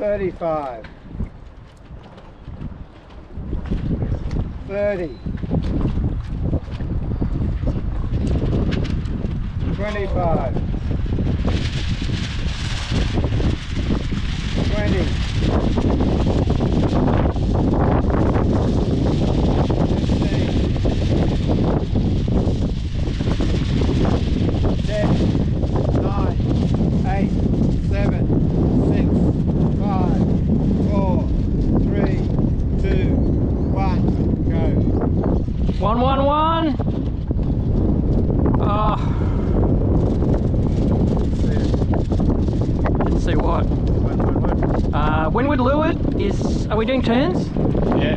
35 30 25 20 One, one, one. Oh. Didn't see what. Uh, Windward Leeward is. Are we doing turns? Yeah.